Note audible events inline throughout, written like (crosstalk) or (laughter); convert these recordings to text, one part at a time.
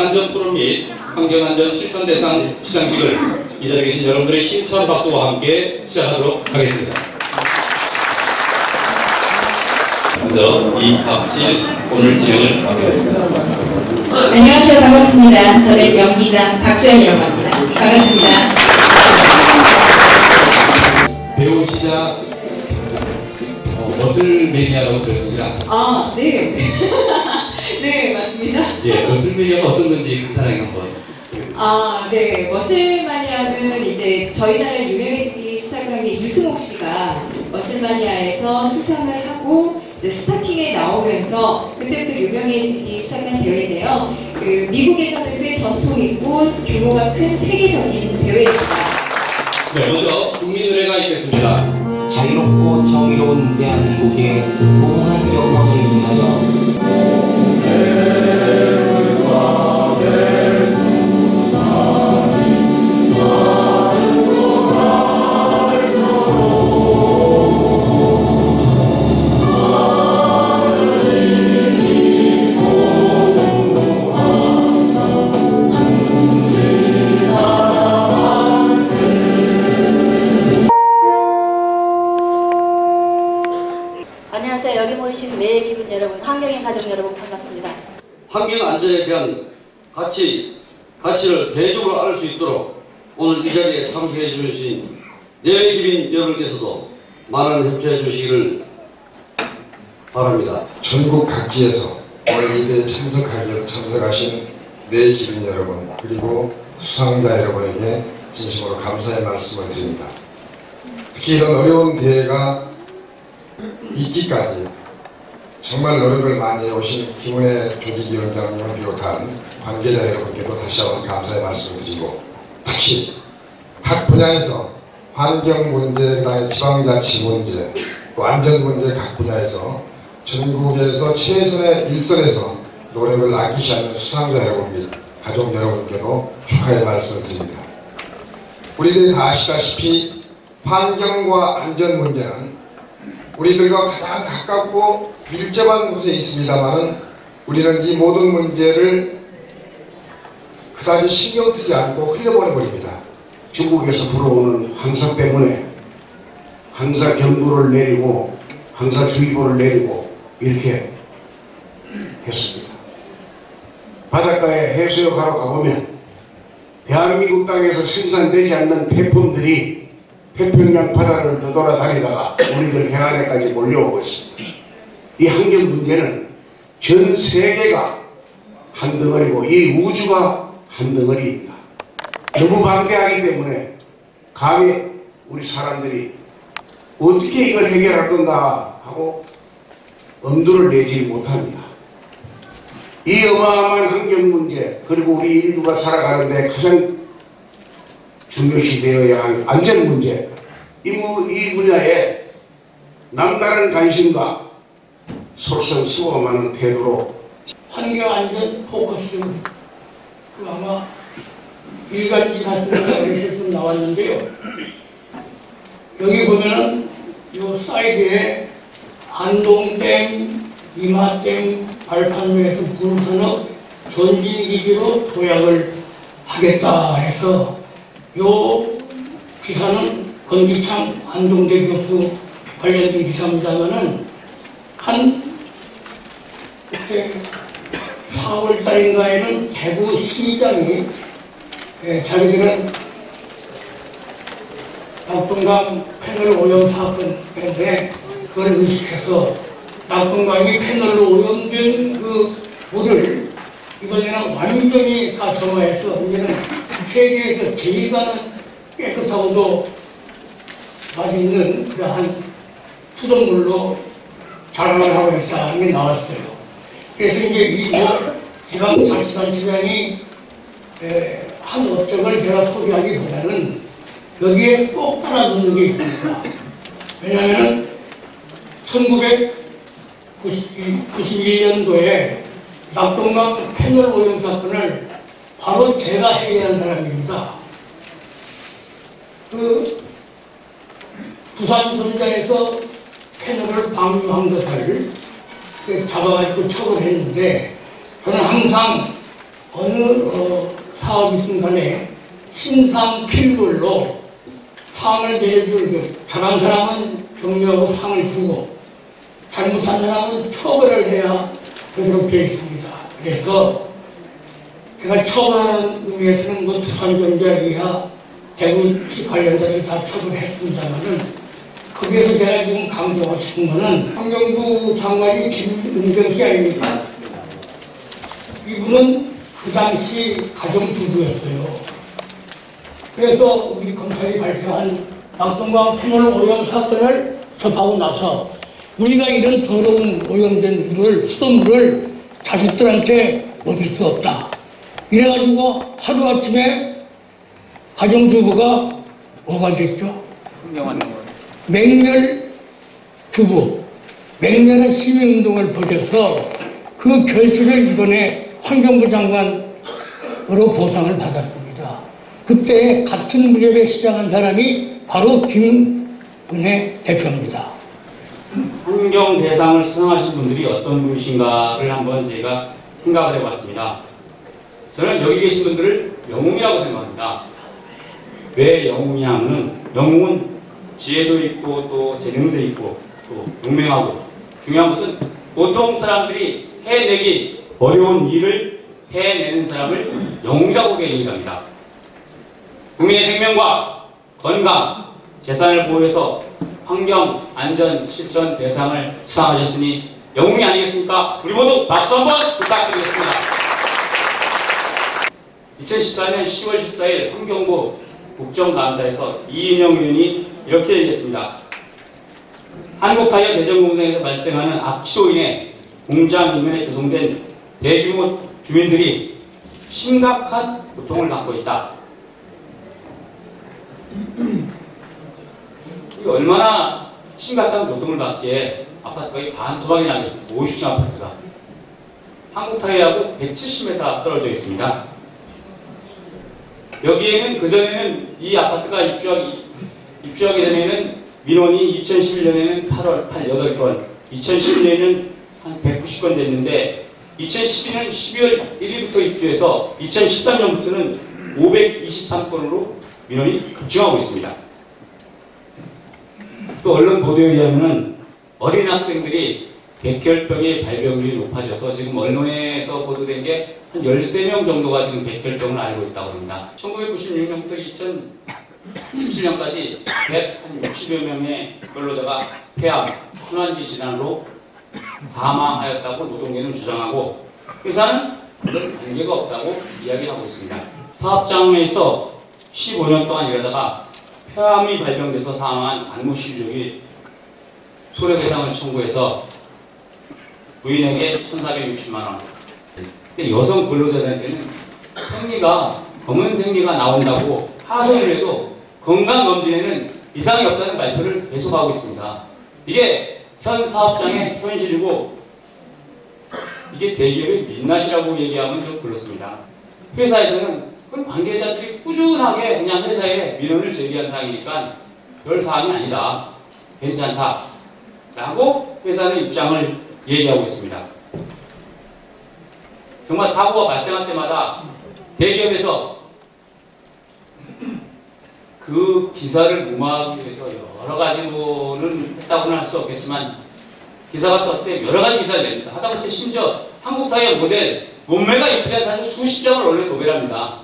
환경안전 프로그램 및 환경안전 실천 대상 시상식을 이 자리에 계신 여러분들의 힘찬 박수와 함께 시작하도록 하겠습니다. 먼저 이학질 오늘 진행을 맡겠습니다. 안녕하세요. 반갑습니다. 저는 연기자 박소연이라고 합니다. 반갑습니다. 배우시자 어, 머슬 매니아라고 들었습니다. 아, 네. (laughs) 네, 맞습니다. 예, 머슬 매니아가 어떤 건지 간단하게 한번. 아, 네. 머슬마니아는 이제 저희 나라에 유명해지기 시작을 한게 유승옥 씨가 머슬마니아에서 수상을 하고 이제 스타킹에 나오면서 그때부터 유명해지기 시작한 대회인데요. 그 미국에서는 꽤 전통 있고 규모가 큰 세계적인 대회입니다. 네, 먼저 국민 노래가 있겠습니다. 자유롭고 정의로운 대한민국의 무궁한 안녕하세요. 여기 모이신 매의 기분 여러분, 환경인 가족 여러분 반갑습니다. 환경 안전에 대한 가치, 가치를 대중으로 알 수 있도록 오늘 이 자리에 참석해 주신 내외 기민 여러분께서도 많은 협조해 주시기를 바랍니다. 전국 각지에서 오늘 이대에 참석하기 위해서 참석하신 내 기분 여러분 그리고 수상자 여러분에게 진심으로 감사의 말씀을 드립니다. 특히 이런 어려운 대회가 있기까지 정말 노력을 많이 해오신 김은혜 조직위원장님을 비롯한 관계자 여러분께도 다시 한번 감사의 말씀을 드리고 특히 각 분야에서 환경 문제, 지방자치 문제, 또 안전 문제 각 분야에서 전국에서 최선의 일선에서 노력을 아끼지 않는 수상자 여러분 및 가족 여러분께도 축하의 말씀을 드립니다. 우리들이 다 아시다시피 환경과 안전 문제는 우리들과 가장 가깝고 밀접한 곳에 있습니다만은 우리는 이 모든 문제를 그다지 신경 쓰지 않고 흘려보내 버립니다. 중국에서 불어오는 황사 때문에 황사 경보를 내리고 황사 주의보를 내리고 이렇게 했습니다. 바닷가에 해수욕하러 가보면 대한민국 땅에서 생산되지 않는 폐품들이 태평양 바다를 되돌아다니다가 우리들 해안에까지 몰려오고 있습니다. 이 환경 문제는 전 세계가 한 덩어리고 이 우주가 한 덩어리입니다. 너무 방대하기 때문에 감히 우리 사람들이 어떻게 이걸 해결할 건가 하고 엄두를 내지 못합니다. 이 어마어마한 환경 문제 그리고 우리 인류가 살아가는데 가장 중요시 되어야 할 안전 문제 이, 무- 이 분야에 남다른 관심과 솔선수범하는 태도로 환경안전 포커스 그 아마 일간지 좀 나왔는데요. 여기 보면은 요 사이드에 안동댐, 이마댐, 발판로에서 구산업 전진기지로 도약을 하겠다 해서 요 기사는 건기창 안동대 교수 관련된 기사입니다만은 한 이렇게 4월 달인가에는 대구 시장이 예, 자기들은 낙동강 패널 오염 사건인데 그걸 의식해서 낙동강이 패널로 오염된 그 물을 이번에는 완전히 다 정화해서 이제는 세계에서 제일 깨끗하고도 맛있는 그러한 수돗물로 자랑을 하고 있다는 게 나왔어요. 그래서 이제 이뭐 지방자치단체장이 에, 한 업적을 제가 소개하기보다는 여기에 꼭 따라붙는 게 있습니다. 왜냐하면 1991년도에 낙동강 패널 오염 사건을 바로 제가 해결한 사람입니다. 그 부산 전자에서 패널을 방류한 것을 그 잡아가지고 처벌했는데 저는 항상 그 1년 어느 어, 사업이든 간에 신상 필물로 상을 내줄 그 잘한 사람은 격려하고 상을 주고 잘못한 사람은 처벌을 해야 되어 있습니다. 그래서 제가 처벌하는 의미에서는 뭐 투산전자 이하 대구 관련자들 다 처벌했습니다만은 거기에서 제가 지금 강조하고 싶은 거는 환경부 장관이 김은경 씨 아닙니까? 이분은 그 당시 가정주부였어요. 그래서 우리 검찰이 발표한 낙동강 패널 오염 사건을 접하고 나서 우리가 이런 더러운 오염된 물을, 수돗물을 자식들한테 먹일 수 없다. 이래가지고 하루아침에 가정주부가 뭐가 됐죠? 맹렬 주부, 맹렬한 시민운동을 벌여서 그 결실을 이번에 환경부 장관으로 보상을 받았습니다. 그때 같은 무렵에 시작한 사람이 바로 김은혜 대표입니다. 환경 대상을 수상하신 분들이 어떤 분이신가를 한번 저희가 생각을 해봤습니다. 저는 여기 계신 분들을 영웅이라고 생각합니다. 왜 영웅이냐 하면 영웅은 지혜도 있고 또 재능도 있고 또 용맹하고 중요한 것은 보통 사람들이 해내기 어려운 일을 해내는 사람을 영웅이라고 얘기합니다. 국민의 생명과 건강, 재산을 보호해서 환경 안전 실천 대상을 수상하셨으니 영웅이 아니겠습니까? 우리 모두 박수 한번 부탁드리겠습니다. 2014년 10월 14일 환경부 국정감사에서 이인영 의원이 이렇게 얘기했습니다. 한국타이어 대전공장에서 발생하는 악취로 인해 공장 이면에 조성된 대규모 주민들이 심각한 고통을 받고 있다. 이게 얼마나 심각한 고통을 받기에 아파트가 반토막이 나겠습니다. 50층 아파트가. 한국타이어하고 170m 떨어져 있습니다. 여기에는 그전에는 이 아파트가 입주하기, 입주하기 전에는 민원이 2011년에는 8월 8건 2012년에는 한 190건 됐는데 2012년 12월 1일부터 입주해서 2013년부터는 523건으로 민원이 급증하고 있습니다. 또 언론 보도에 의하면 어린 학생들이 백혈병의 발병률이 높아져서 지금 언론에서 보도된 게 한 13명 정도가 지금 백혈병을 알고 있다고 합니다. 1996년부터 2017년까지 160여 명의 근로자가 폐암, 순환기 질환으로 사망하였다고 노동계는 주장하고 회사는 그런 관계가 없다고 이야기하고 있습니다. 사업장에서 15년 동안 일하다가 폐암이 발병돼서 사망한 안모 실족이 손해배상을 청구해서 부인에게 1,460만 원. 근데 여성 근로자들한테는 생리가 검은 생리가 나온다고 하소연을 해도 건강검진에는 이상이 없다는 발표를 계속하고 있습니다. 이게 현 사업장의 현실이고 이게 대기업의 민낯이라고 얘기하면 좀 그렇습니다. 회사에서는 그 관계자들이 꾸준하게 그냥 회사에 민원을 제기한 사항이니까 별 사항이 아니다. 괜찮다. 라고 회사는 입장을 얘기하고 있습니다. 정말 사고가 발생할 때마다 대기업에서 그 기사를 무마하기 위해서 여러 가지로는 했다고는 할 수 없겠지만 기사가 떴을 때 여러 가지 기사를 냅니다. 하다못해 심지어 한국타이어 모델 몸매가 이쁘다는 사진 수십 장을 올려 도배합니다.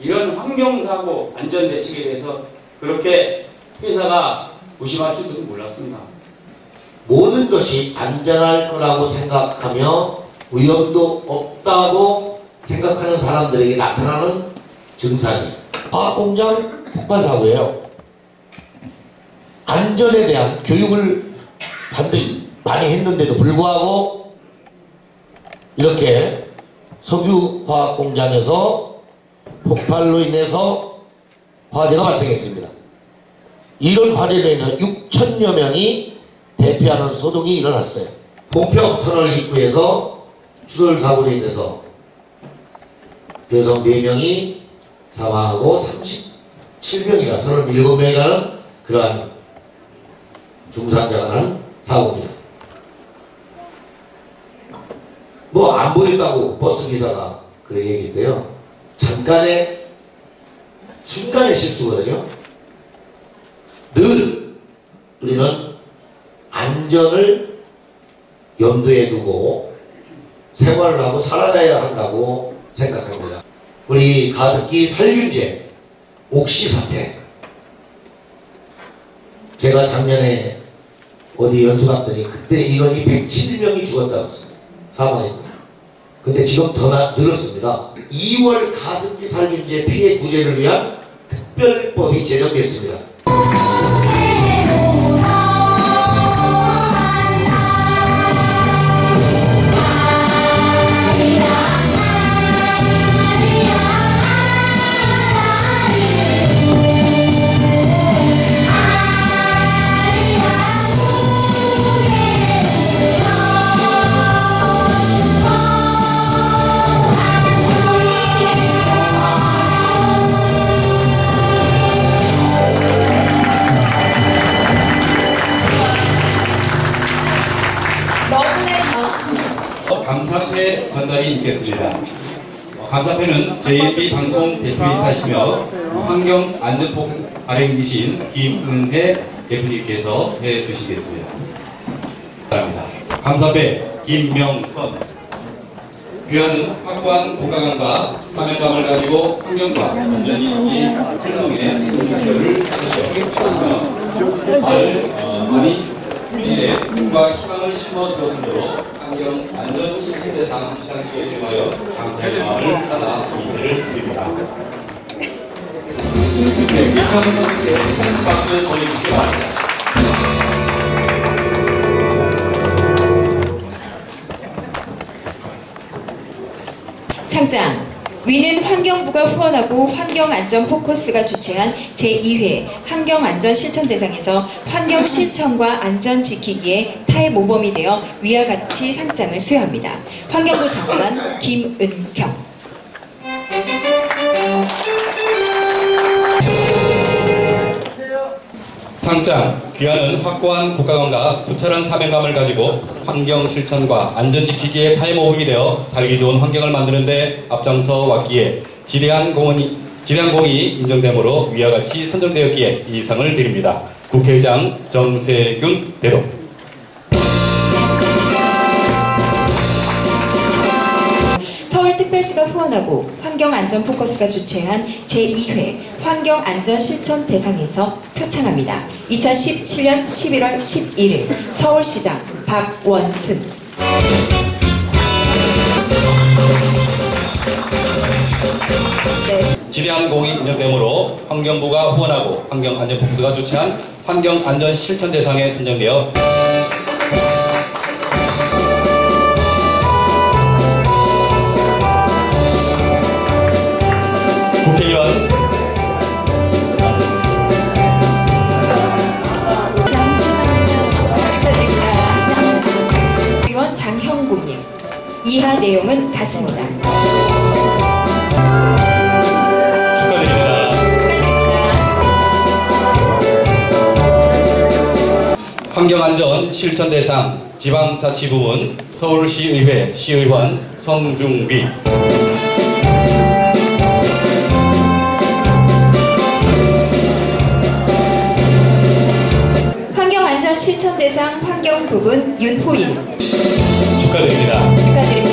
이런 환경사고 안전대책에 대해서 그렇게 회사가 무심할 줄은 몰랐습니다. 모든 것이 안전할 거라고 생각하며 위험도 없다고 생각하는 사람들에게 나타나는 증상이 화학공장 폭발사고예요. 안전에 대한 교육을 반드시 많이 했는데도 불구하고 이렇게 석유화학공장에서 폭발로 인해서 화재가 발생했습니다. 이런 화재로 인해서 6천여 명이 대피하는 소동이 일어났어요. 봉평 터널 입구에서 추돌 사고로 인해서 여성 4명이 사망하고 37명이나 37명이 가는 그러한 중상자가 난 사고입니다. 뭐 안 보였다고 버스 기사가 그 얘기했대요. 잠깐의 순간의 실수거든요. 늘 우리는 안전을 염두에 두고 생활을 하고 살아가야 한다고 생각합니다. 우리 가습기 살균제 옥시 사태 제가 작년에 어디 연수 갔더니 그때 인원이 107명이 죽었다고 했어요. 사망했다. 근데 지금 더 나- 늘었습니다. 2월 가습기 살균제 피해 구제를 위한 특별법이 제정됐습니다. 어, 감사패는 JLB 방송 대표이사시며 환경안전법 발행이신 김은혜 대표님께서 해주시겠습니다. 바랍니다. 감사패 김명선 귀하는 확고한 공감과 사명감을 가지고 환경과 안전이 공력을 하시어 말을 어, 많이 미래 꿈과 희망을 심어주었으므로 환경 안전 시민 대상 시상식에 수행하여 감사의 마음을 하나 인사를 드립니다. 네, 김창훈 선생님께 큰 박수 보내주시기 바랍니다. 상장 위는 환경부가 후원하고 환경안전 포커스가 주최한 제2회 환경안전 실천 대상에서 환경 실천과 안전 지키기에 타의 모범이 되어 위와 같이 상장을 수여합니다. 환경부 장관 김은경 상장 귀하는 확고한 국가관과 투철한 사명감을 가지고 환경 실천과 안전 지키기에 타의 모범이 되어 살기 좋은 환경을 만드는 데 앞장서 왔기에 지대한 공헌이 지대한 공이 인정되므로 위와 같이 선정되었기에 이 상을 드립니다. 국회의장 정세균 대동. 특별시가 후원하고 환경안전 포커스가 주최한 제2회 환경안전 실천 대상에서 표창합니다. 2017년 11월 11일 서울시장 박원순 네, 지대한 공이 인정되므로 환경부가 후원하고 환경안전복수가 주최한 환경안전 실천 대상에 선정되어 내용은 같습니다. 축하드립니다. 축하드립니다. 환경안전 실천 대상 지방자치부문 서울시의회 시의원 성중비 환경안전 실천 대상 환경 부분 윤호일 축하드립니다. 축하드립니다.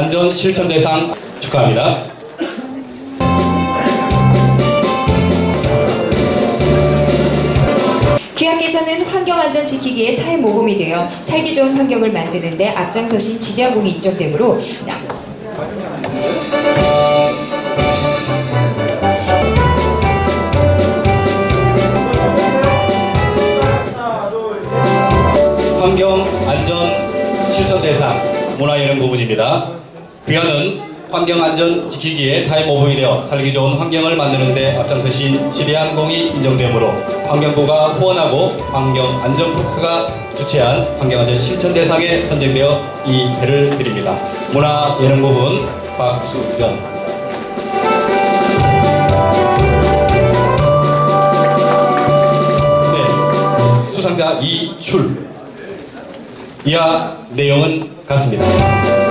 안전 실천 대상 축하합니다. 귀하께서는 환경안전 지키기에 타의 모범이 되어 살기 좋은 환경을 만드는 데 앞장서신 지대한 공이 인정되므로 환경안전 실천 대상 문화예능 부분입니다. 귀하는 환경 안전 지키기에 타임오브이 되어 살기 좋은 환경을 만드는 데 앞장서신 지대한 공이 인정되므로 환경부가 후원하고 환경안전폭스가 주최한 환경안전 실천 대상에 선정되어 이 배를 드립니다. 문화예능부분 박수연 네, 수상자 이출 이하 내용은 같습니다.